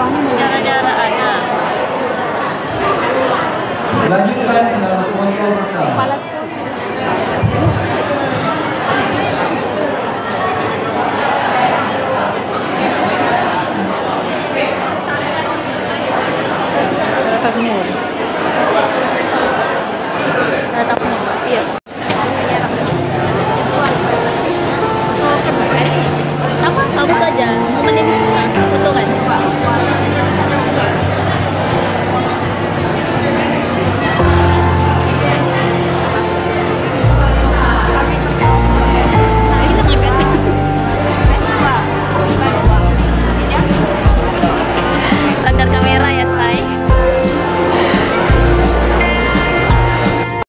uangnya negara-negaraannya lanjutkan dengan foto bersama. Kepala sekolah.